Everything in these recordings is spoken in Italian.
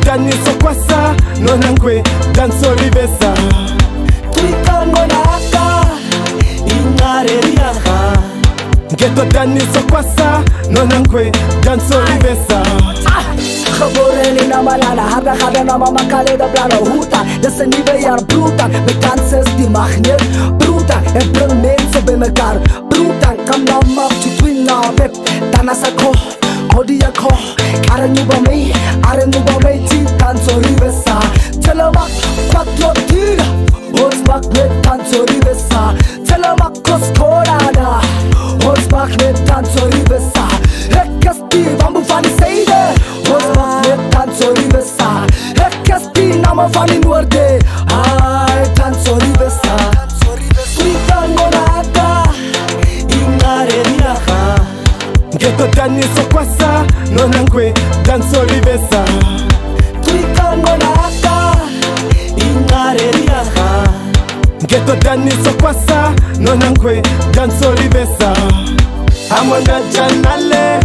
ndani so kwasa nona nkwe danso livesa tulikango na aka ingareriaha ngeto ndani so kwasa nona nkwe danso livesa Geboren in Amalala, hebben gaan naar mama Kaleda Blana Huta. Dat is een nieuwe jaar broetan, mijn kansen die mag niet broetan. En breng mensen bij elkaar broetan. Kan nou maar je twin na web, dan is ik ho, hodi ik ho. Karen nu bij mij. Quattro tira Horseback met danso rivesa Tele mak kos korada Horseback met danso rivesa Hekkas die, wambu fani seide Horseback met danso rivesa Hekkas die, nama fani noorde Ai, danso rivesa Fritango na aka Ingare riaha Ghetto danisa kwasa nona nkwe danso rivesa Fritango ketodaniso kwasa nonangwe jansolivesa hamwe na janale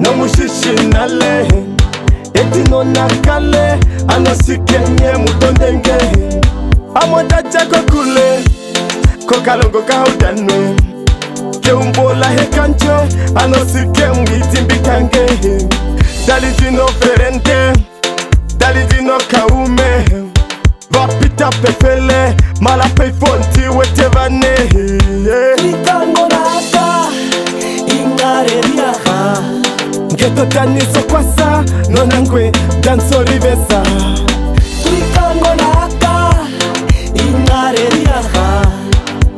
nomushishinale etinonakale anosikenye mutondenge. Amodajako kule kokalongo kaudanu. Keumbola hekanco anosike mwitimbikange dalidino ferente dalidino kaume tapefele mala payphone tiwe tevanehile rikangonaka ingareriaha ngetotaniso kwasa nonangwe dansorivesa rikangonaka ingareriaha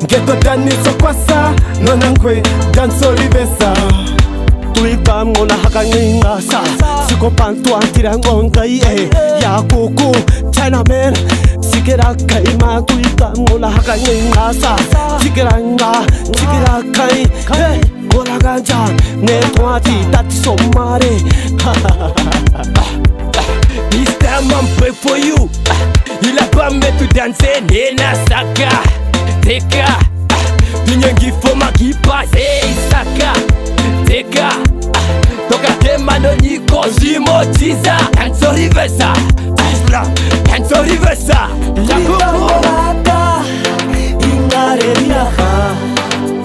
ngetotaniso kwasa nonangwe dansorivesa ribamngona hakanqincasa sikopantwantiranqonqayiye yakuku chinaman sikirakai maqwibamngona hakanqincasa sikiranqa sikirakai ngola kanjani nencwadi tatisomare This time I'm pray for you. You la pas me tout danser, nena saka. Take care. Zimo tiza. Hanso rivesa. Tisla. Hanso rivesa. Fritango Yakubu. na aka Ingare riaha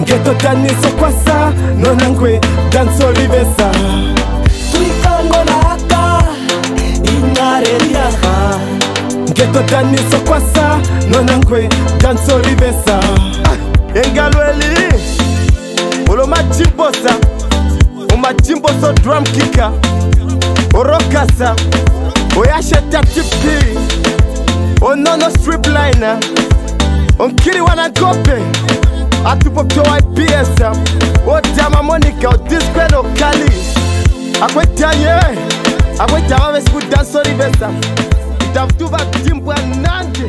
geto daniso kwasa nonangwe danso rivesa Fritango na aka Ingare riaha geto daniso kwasa nonangwe danso rivesa engalweli ulo majimbosa umajimboso drum kasa oya sheta tipi onono oh, strip liner. Onkiri wanagope atupoptowa ips odama monica odisquen okali akwetanye akwetama vesikudansori vesa idavutuva timbwa nandi